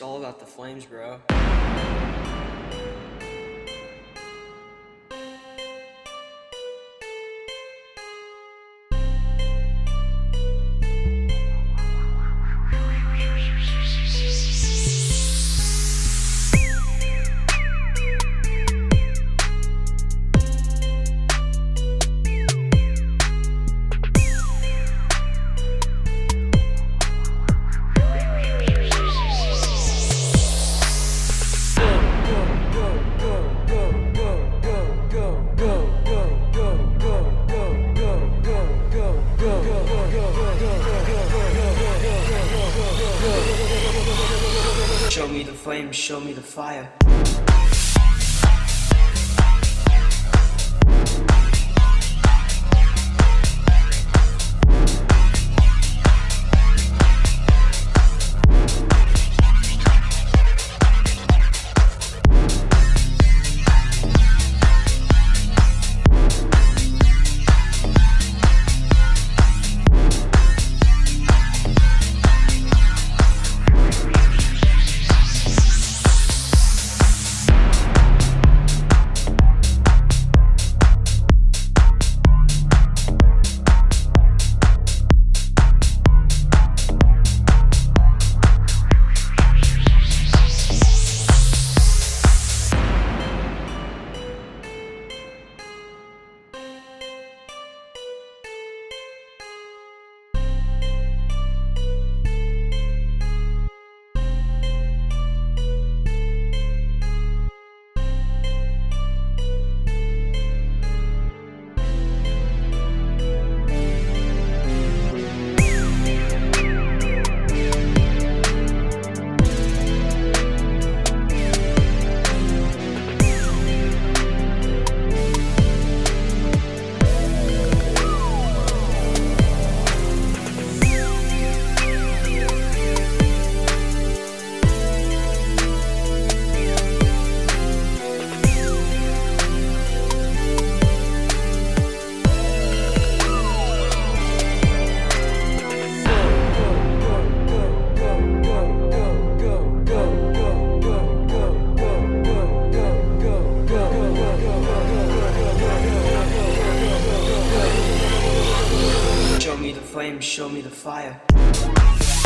It's all about the flames, bro. Me the flame, show me the fire. flames show me the fire.